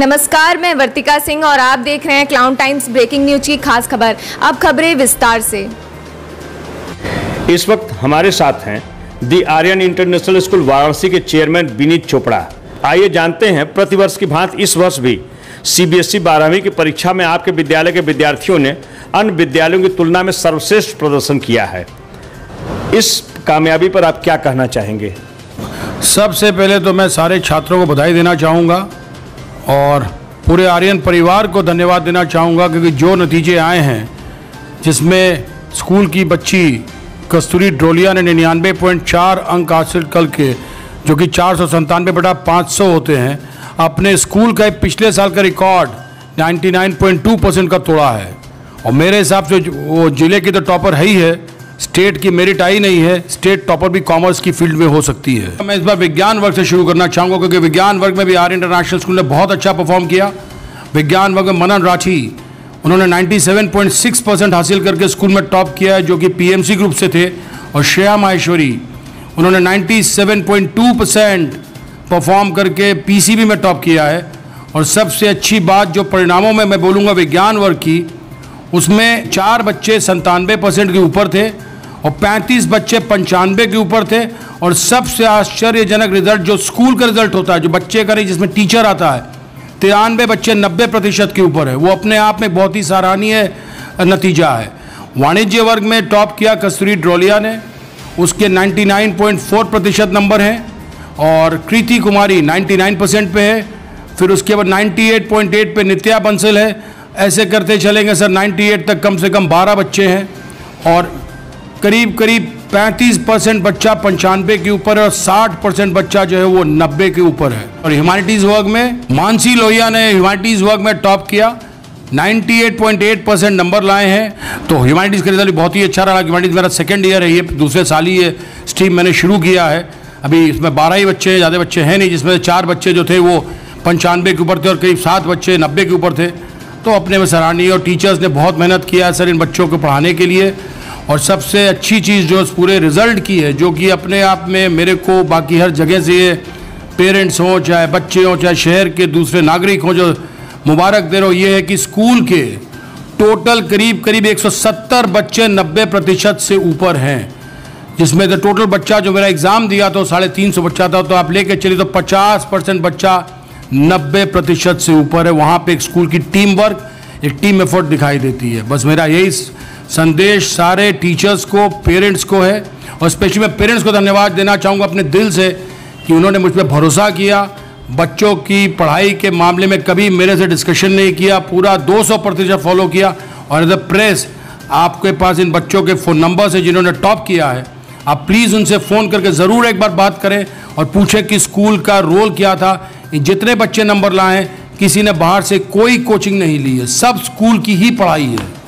नमस्कार मैं वर्तिका सिंह और आप देख रहे हैं क्लाउन टाइम्स ब्रेकिंग न्यूज़ की खास खबर। अब खबरें विस्तार से। इस वक्त हमारे साथ हैं the Aryan international school Varanasi के चेयरमैन विनीत चोपड़ा आइए जानते हैं प्रतिवर्ष की भांति इस वर्ष भी। सीबीएसई बारहवीं की परीक्षा में आपके विद्यालय के विद्यार्थियों ने अन्य विद्यालयों की तुलना में सर्वश्रेष्ठ प्रदर्शन किया है। इस कामयाबी पर आप क्या कहना चाहेंगे? सबसे पहले तो मैं सारे छात्रों को बधाई देना चाहूँगा। और पूरे आर्यन परिवार को धन्यवाद देना चाहूँगा, क्योंकि जो नतीजे आए हैं, जिसमें स्कूल की बच्ची कस्तूरी ड्रोलिया ने निन्यानवे पॉइंट चार अंक हासिल करके, जो कि चार सौ संतानवे बटा पाँच सौ होते हैं, अपने स्कूल का पिछले साल का रिकॉर्ड 99.2 परसेंट का तोड़ा है। और मेरे हिसाब से वो ज़िले की तो टॉपर है ही है स्टेट की मेरिट आई नहीं है, स्टेट टॉपर भी कॉमर्स की फ़ील्ड में हो सकती है। मैं इस बार विज्ञान वर्ग से शुरू करना चाहूँगा, क्योंकि विज्ञान वर्ग में भी आर इंटरनेशनल स्कूल ने बहुत अच्छा परफॉर्म किया। विज्ञान वर्ग में मनन राठी, उन्होंने 97.6 परसेंट हासिल करके स्कूल में टॉप किया है, जो कि पीएमसी ग्रुप से थे। और श्रेया माहेश्वरी, उन्होंने 97.2 परसेंट परफॉर्म करके पीसीबी में टॉप किया है। और सबसे अच्छी बात जो परिणामों में मैं बोलूँगा विज्ञान वर्ग की, उसमें चार बच्चे संतानवे परसेंट के ऊपर थे। और 35 बच्चे पंचानवे के ऊपर थे और सबसे आश्चर्यजनक रिज़ल्ट जो स्कूल का रिज़ल्ट होता है, जो बच्चे का नहीं, जिसमें टीचर आता है तिरानवे बच्चे नब्बे प्रतिशत के ऊपर है। वो अपने आप में बहुत ही सराहनीय नतीजा है। वाणिज्य वर्ग में टॉप किया कस्तूरी ड्रोलिया ने। उसके 99.4 प्रतिशत नंबर हैं और कृति कुमारी 99 परसेंट पे है। फिर उसके बाद 98.8 पे नित्या बंसल है। ऐसे करते चलेंगे सर 98 तक कम से कम 12 बच्चे हैं और करीब करीब 35 परसेंट बच्चा पंचानवे के ऊपर है और 60 परसेंट बच्चा जो है वो 90 के ऊपर है। और ह्यूमैनिटीज़ वर्ग में मानसी लोहिया ने ह्यूमैनिटीज़ वर्ग में टॉप किया। 98.8 परसेंट नंबर लाए हैं। तो ह्यूमैनिटीज़ का रिज़ल्ट बहुत ही अच्छा रहा। ह्यूमैनिटीज़ मेरा सेकेंड ईयर है, ये दूसरे साल ही ये स्ट्रीम मैंने शुरू किया है। अभी इसमें बारह ही बच्चे हैं, ज़्यादा बच्चे हैं नहीं, जिसमें चार बच्चे जो थे वो पंचानवे के ऊपर थे और करीब सात बच्चे नब्बे के ऊपर थे। तो अपने में सराहनीय और टीचर्स ने बहुत मेहनत किया है सर इन बच्चों को पढ़ाने के लिए। और सबसे अच्छी चीज़ जो इस पूरे रिज़ल्ट की है, जो कि अपने आप में मेरे को बाकी हर जगह से ये पेरेंट्स हों, चाहे बच्चे हों, चाहे शहर के दूसरे नागरिक हों जो मुबारक दे रहे हो, ये है कि स्कूल के टोटल करीब करीब 170 बच्चे 90 प्रतिशत से ऊपर हैं। जिसमें तो टोटल बच्चा जो मेरा एग्ज़ाम दिया तो साढ़े तीन सौ बच्चा था तो आप लेके चलिए तो 50 परसेंट बच्चा 90 प्रतिशत से ऊपर है। वहाँ पे एक स्कूल की टीम वर्क, एक टीम एफर्ट दिखाई देती है। बस मेरा यही संदेश सारे टीचर्स को पेरेंट्स को है। और स्पेशली मैं पेरेंट्स को धन्यवाद देना चाहूँगा अपने दिल से कि उन्होंने मुझ पर भरोसा किया। बच्चों की पढ़ाई के मामले में कभी मेरे से डिस्कशन नहीं किया। पूरा 200 प्रतिशत फॉलो किया। और एज अ प्रेस आपके पास इन बच्चों के फ़ोन नंबर है जिन्होंने टॉप किया है। आप प्लीज़ उनसे फ़ोन करके ज़रूर एक बार बात करें और पूछें कि स्कूल का रोल क्या था। जितने बच्चे नंबर लाएँ, किसी ने बाहर से कोई कोचिंग नहीं ली है। सब स्कूल की ही पढ़ाई है।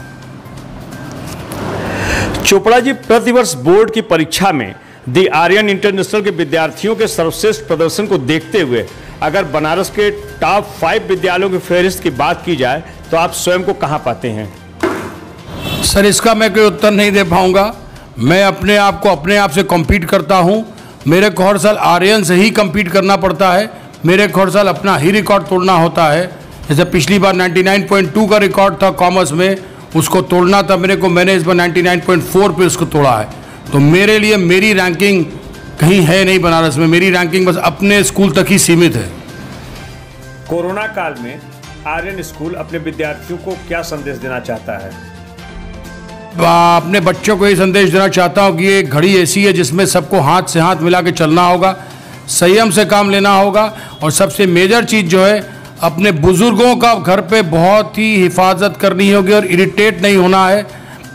चोपड़ा जी, प्रतिवर्ष बोर्ड की परीक्षा में दी आर्यन इंटरनेशनल के विद्यार्थियों के सर्वश्रेष्ठ प्रदर्शन को देखते हुए अगर बनारस के टॉप फाइव विद्यालयों की फहरिस्त की बात की जाए तो आप स्वयं को कहाँ पाते हैं? सर, इसका मैं कोई उत्तर नहीं दे पाऊँगा। मैं अपने आप को अपने आप से कम्पीट करता हूँ। मेरे को हर साल आर्यन से ही कम्पीट करना पड़ता है। मेरे को हर साल अपना ही रिकॉर्ड तोड़ना होता है। जैसे पिछली बार 99.2 का रिकॉर्ड था कॉमर्स में उसको तोड़ना था मेरे को मैंने इस बार 99.4 पे उसको तोड़ा है। तो मेरे लिए मेरी रैंकिंग कहीं है नहीं बनारस में। मेरी रैंकिंग बस अपने स्कूल तक ही सीमित है। कोरोना काल में आर्यन स्कूल अपने विद्यार्थियों को क्या संदेश देना चाहता है? अपने बच्चों को ये संदेश देना चाहता हूँ कि ये घड़ी ऐसी है जिसमें सबको हाथ से हाथ मिला के चलना होगा संयम से काम लेना होगा और सबसे मेजर चीज़ जो है अपने बुज़ुर्गों का घर पे बहुत ही हिफाजत करनी होगी और इरिटेट नहीं होना है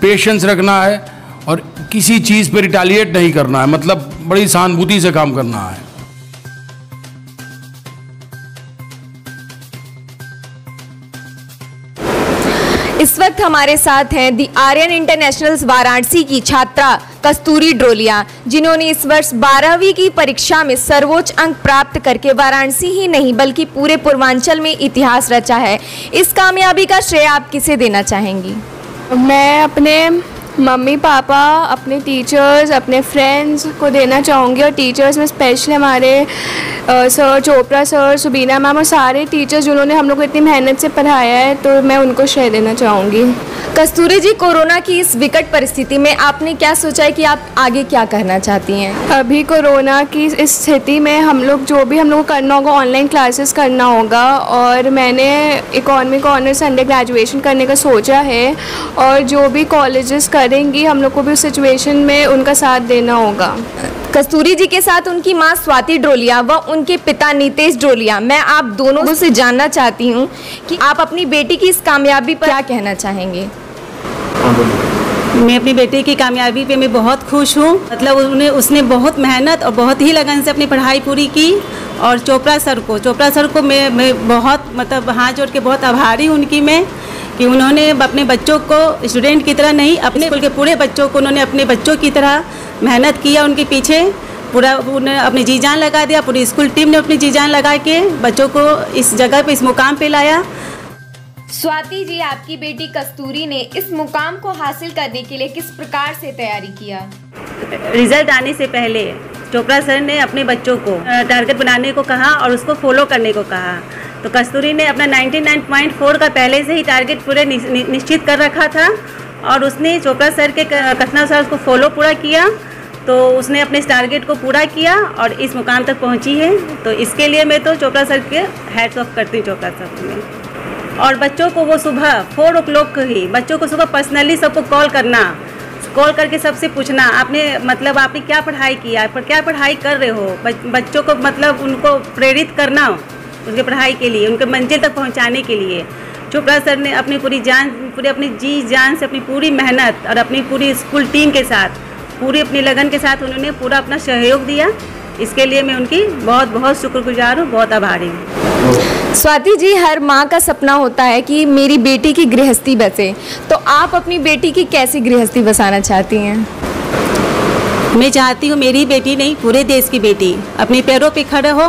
पेशेंस रखना है और किसी चीज़ पे रिटालिएट नहीं करना है। मतलब बड़ी सहानुभूति से काम करना है। इस वक्त हमारे साथ हैं दी आर्यन इंटरनेशनल वाराणसी की छात्रा कस्तूरी ड्रोलिया, जिन्होंने इस वर्ष बारहवीं की परीक्षा में सर्वोच्च अंक प्राप्त करके वाराणसी ही नहीं, बल्कि पूरे पूर्वांचल में इतिहास रचा है। इस कामयाबी का श्रेय आप किसे देना चाहेंगी? मैं अपने मम्मी, पापा, अपने टीचर्स अपने फ्रेंड्स को देना चाहूँगी और टीचर्स में स्पेशली हमारे sir Chopra sir Subina ma'am और सारे टीचर्स जिन्होंने हम लोग को इतनी मेहनत से पढ़ाया है तो मैं उनको श्रेय देना चाहूँगी। कस्तूरी जी कोरोना की इस विकट परिस्थिति में आपने क्या सोचा है कि आप आगे क्या करना चाहती हैं? अभी कोरोना की इस स्थिति में हम लोग जो भी हम लोग को करना होगा ऑनलाइन क्लासेस करना होगा और मैंने इकोनॉमिक ऑनर्स अंडर ग्रेजुएशन करने का सोचा है और जो भी कॉलेजेस करेंगी हम लोग को भी उस सिचुएशन में उनका साथ देना होगा। कस्तूरी जी के साथ उनकी माँ स्वाति ड्रोलिया व उनके पिता नीतेश ड्रोलिया मैं आप दोनों से जानना चाहती हूँ कि आप अपनी बेटी की इस कामयाबी पर क्या कहना चाहेंगे? मैं अपनी बेटी की कामयाबी पे मैं बहुत खुश हूँ। मतलब उन्हें, उसने बहुत मेहनत और बहुत ही लगन से अपनी पढ़ाई पूरी की और चोपड़ा सर को, चोपड़ा सर को मैं मैं बहुत मतलब हाथ जोड़ के बहुत आभारी हूँ उनकी मैं कि उन्होंने अपने बच्चों को, स्टूडेंट की तरह नहीं, अपने स्कूल के पूरे बच्चों को उन्होंने अपने बच्चों की तरह मेहनत किया उनके पीछे। पूरा, उन्होंने अपनी जी जान लगा दिया, पूरी स्कूल टीम ने अपनी जी जान लगा के बच्चों को इस जगह पे, इस मुकाम पे लाया। स्वाति जी, आपकी बेटी कस्तूरी ने इस मुकाम को हासिल करने के लिए किस प्रकार से तैयारी किया? रिज़ल्ट आने से पहले चोपड़ा सर ने अपने बच्चों को टारगेट बनाने को कहा और उसको फॉलो करने को कहा। तो कस्तूरी ने अपना 99.4 का पहले से ही टारगेट पूरे निश्चित कर रखा था और उसने चोपड़ा सर के कथनानुसार उसको फॉलो पूरा किया। तो उसने अपने इस टारगेट को पूरा किया और इस मुकाम तक पहुँची है। तो इसके लिए मैं तो चोपड़ा सर के हैड्स ऑफ़ करती हूँ, चोपड़ा सर मैं। और बच्चों को वो सुबह फोर ओ क्लॉक ही बच्चों को सुबह पर्सनली सबको कॉल करना। कॉल करके सबसे पूछना आपने मतलब आपने क्या पढ़ाई किया पर क्या पढ़ाई कर रहे हो? बच, बच्चों को मतलब उनको प्रेरित करना उनके पढ़ाई के लिए उनके मंजिल तक पहुँचाने के लिए। चोपड़ा सर ने अपनी पूरी जान पूरी अपनी जी जान से अपनी पूरी मेहनत और अपनी पूरी स्कूल टीम के साथ पूरी अपनी लगन के साथ उन्होंने पूरा अपना सहयोग दिया। इसके लिए मैं उनकी बहुत बहुत शुक्रगुजार हूँ बहुत आभारी हूँ। स्वाति जी हर माँ का सपना होता है कि मेरी बेटी की गृहस्थी बसे। तो आप अपनी बेटी की कैसी गृहस्थी बसाना चाहती हैं? मैं चाहती हूँ मेरी बेटी नहीं पूरे देश की बेटी। अपने पैरों पे खड़े हो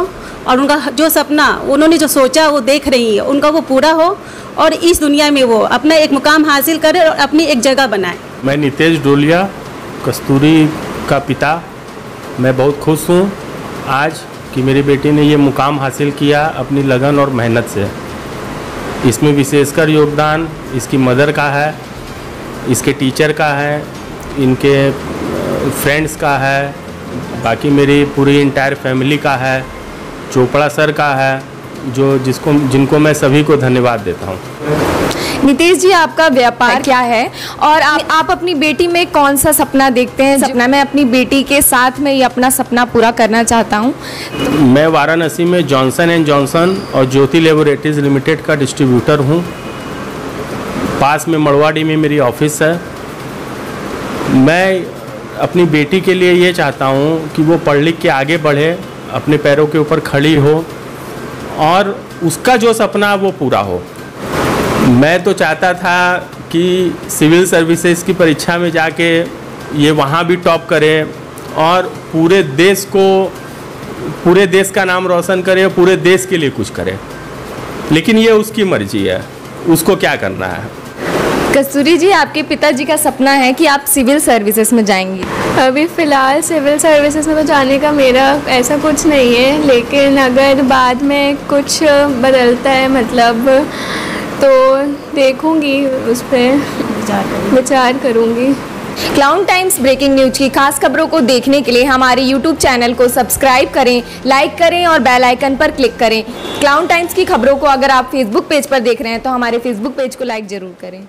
और उनका जो सपना उन्होंने जो सोचा वो देख रही है। उनका वो पूरा हो और इस दुनिया में वो अपना एक मुकाम हासिल करे और अपनी एक जगह बनाए। मैं नितेश डोलिया कस्तूरी का पिता। मैं बहुत खुश हूँ। आज कि मेरी बेटी ने ये मुकाम हासिल किया अपनी लगन और मेहनत से। इसमें विशेषकर योगदान इसकी मदर का है, इसके टीचर का है, इनके फ्रेंड्स का है, बाकी मेरी पूरी इंटायर फैमिली का है, चोपड़ा सर का है, जो जिसको, जिनको मैं सभी को धन्यवाद देता हूँ। नितेश जी आपका व्यापार क्या है? और आप, आप अपनी बेटी में कौन सा सपना देखते हैं? सपना मैं अपनी बेटी के साथ में ये अपना सपना पूरा करना चाहता हूँ। मैं वाराणसी में जॉनसन एंड जॉनसन और ज्योति लेबोरेटरीज लिमिटेड का डिस्ट्रीब्यूटर हूँ। पास में मड़वाड़ी में मेरी ऑफ़िस है। मैं अपनी बेटी के लिए ये चाहता हूँ कि वो पढ़ लिख के आगे बढ़े अपने पैरों के ऊपर खड़ी हो और उसका जो सपना है वो पूरा हो। मैं तो चाहता था कि सिविल सर्विसेज़ की परीक्षा में जाके ये वहाँ भी टॉप करे और पूरे देश को पूरे देश का नाम रोशन करे और पूरे देश के लिए कुछ करे। लेकिन ये उसकी मर्ज़ी है। उसको क्या करना है? कस्तूरी जी आपके पिताजी का सपना है कि आप सिविल सर्विसेज़ में जाएँगी। अभी फ़िलहाल सिविल सर्विसेज़ में तो जाने का मेरा ऐसा कुछ नहीं है लेकिन अगर बाद में कुछ बदलता है मतलब तो देखूँगी उस पर विचार करूँगी। क्लाउन टाइम्स ब्रेकिंग न्यूज़ की खास खबरों को देखने के लिए हमारे यूट्यूब चैनल को सब्सक्राइब करें लाइक करें और बेल आइकन पर क्लिक करें। क्लाउन टाइम्स की खबरों को अगर आप फेसबुक पेज पर देख रहे हैं तो हमारे फेसबुक पेज को लाइक ज़रूर करें।